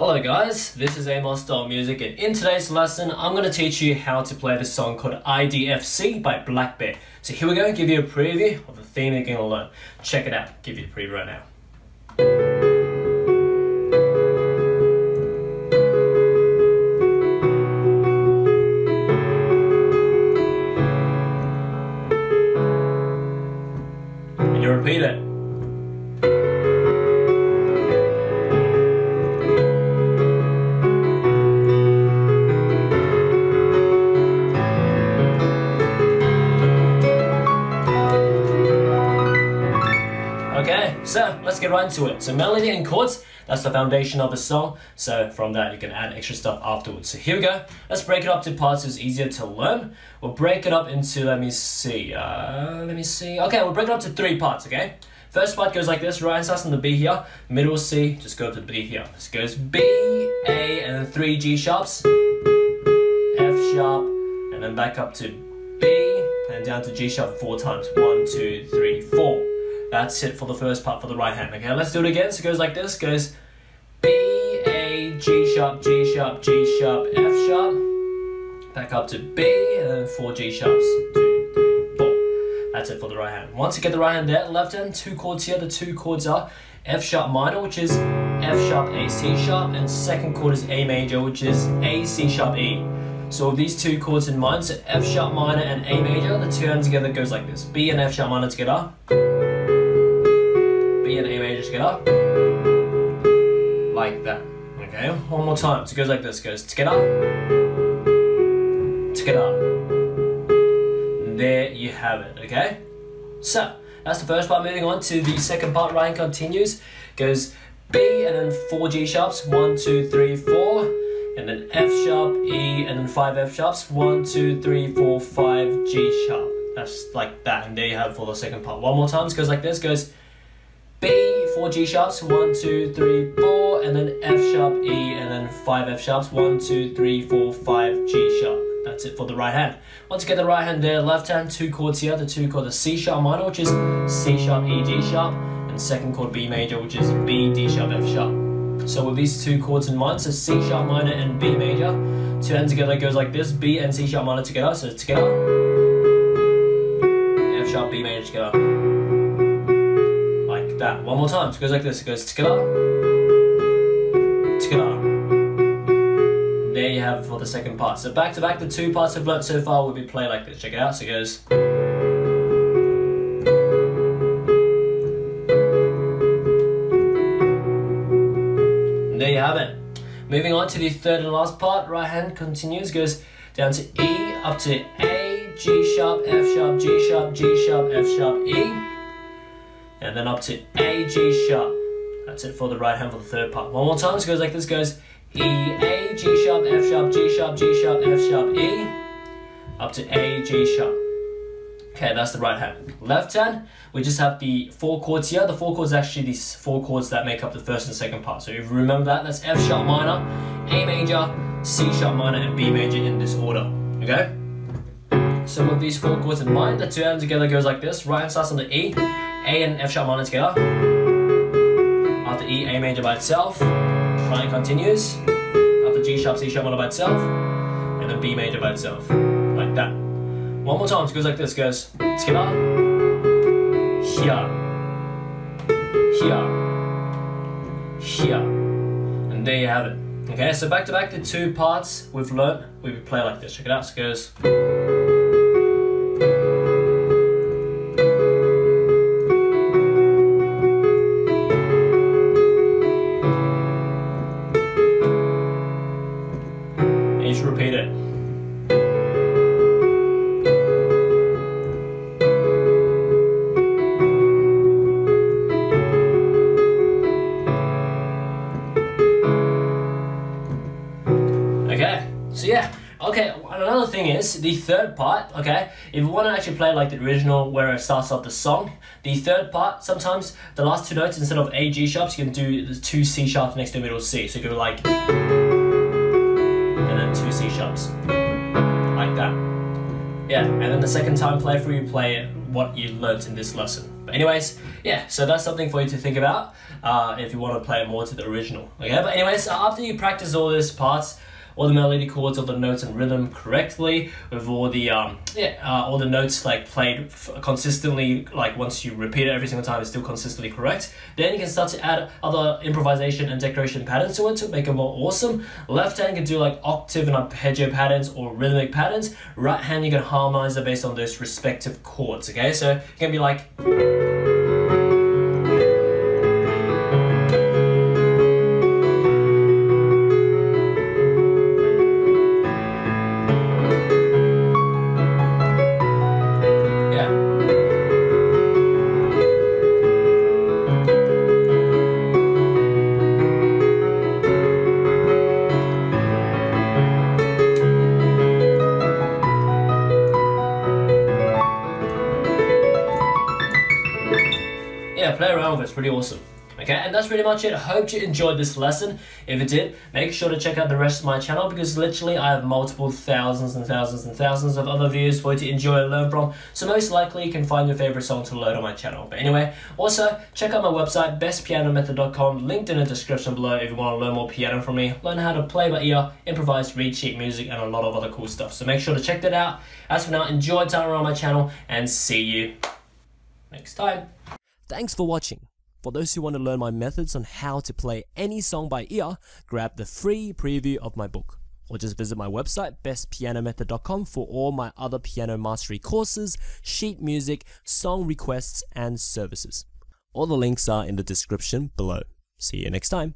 Hello guys, this is Amosdoll Music and in today's lesson I'm going to teach you how to play the song called IDFC by blackbear. So here we go, give you a preview of the theme you're going to learn. Check it out, give you a preview right now. Repeat it. So let's get right into it. So melody and chords, that's the foundation of the song. So from that you can add extra stuff afterwards. So here we go. Let's break it up to parts it's easier to learn. We'll break it up into, let me see, uh, let me see. Okay, we'll break it up to three parts, okay? First part goes like this, right starts on the B here, middle C, just go to the B here. It goes B, A, and then three G sharps, F sharp, and then back up to B, and down to G sharp four times. One, two, three, four. That's it for the first part for the right hand. Okay, let's do it again. So it goes like this. It goes B A G sharp G sharp G sharp F sharp. Back up to B and then four G sharps. Two, three, four. That's it for the right hand. Once you get the right hand there, left hand two chords here. The two chords are F sharp minor, which is F sharp A C sharp, and second chord is A major, which is A C sharp E. So with these two chords in mind, so F sharp minor and A major, the two hands together goes like this. B and F sharp minor together. Like that. Okay, one more time. So it goes like this. It goes together. Together. There you have it, okay? So, that's the first part. Moving on to the second part, Ryan continues. Goes B and then four G sharps. One, two, three, four. And then F sharp, E, and then five F sharps. One, two, three, four, five G sharp. That's like that. And there you have it for the second part. One more time. It goes like this. It goes B, four G sharps, one, two, three, four, and then F sharp, E, and then five F sharps, one, two, three, four, five, G sharp. That's it for the right hand. Once you get the right hand there, left hand, two chords here. The two chords are C sharp minor, which is C sharp, E, D sharp, and second chord B major, which is B, D sharp, F sharp. So with these two chords in mind, so C sharp minor and B major, two hands together goes like this, B and C sharp minor together, so together, F sharp, B major together that. One more time. It goes like this. It goes together, together. There you have it for the second part. So back to back, the two parts I've learnt so far will be played like this. Check it out. So it goes. And there you have it. Moving on to the third and last part, right hand continues, goes down to E, up to A, G sharp, F sharp, G sharp, G sharp, F sharp, E and then up to A, G sharp. That's it for the right hand for the third part. One more time, it goes like this, goes E, A, G sharp, F sharp, G sharp, G sharp, F sharp, E, up to A, G sharp. Okay, that's the right hand. Left hand, we just have the four chords here. The four chords are actually these four chords that make up the first and second part. So if you remember that, that's F sharp minor, A major, C sharp minor, and B major in this order. Okay? So with these four chords in mind, the two hands together goes like this. Right hand starts on the E, A and F sharp minor together. After E, A major by itself. Hand continues. After G sharp, C sharp minor by itself. And then B major by itself. Like that. One more time, it goes like this, goes together. Here. Here. Here. And there you have it. Okay, so back to back the two parts we've learnt, we play like this. Check it out. So it goes. Thing is the third part. Okay, if you want to actually play like the original where it starts off the song, the third part sometimes the last two notes instead of A G sharps you can do the two C sharps next to the middle C. So you go like and then two C sharps like that. Yeah, and then the second time play through you play what you learnt in this lesson. But anyways, yeah, so that's something for you to think about uh, if you want to play more to the original. Okay, but anyways, after you practice all these parts, all the melody chords, all the notes and rhythm correctly, with all the um, yeah, uh, all the notes like played consistently. Like once you repeat it every single time, it's still consistently correct. Then you can start to add other improvisation and decoration patterns to it to make it more awesome. Left hand can do like octave and arpeggio patterns or rhythmic patterns. Right hand you can harmonize it based on those respective chords. Okay, so it can be like. Yeah, play around with it. It's pretty awesome. Okay, and that's pretty much it. Hope you enjoyed this lesson. If you did, make sure to check out the rest of my channel because literally I have multiple thousands and thousands and thousands of other videos for you to enjoy and learn from. So most likely you can find your favorite song to load on my channel. But anyway, also check out my website, bestpianomethod.com, linked in the description below if you want to learn more piano from me, learn how to play by ear, improvise, read sheet music, and a lot of other cool stuff. So make sure to check that out. As for now, enjoy time around my channel and see you next time. Thanks for watching. For those who want to learn my methods on how to play any song by ear, grab the free preview of my book. Or just visit my website, bestpianomethod.com for all my other piano mastery courses, sheet music, song requests, and services. All the links are in the description below. See you next time.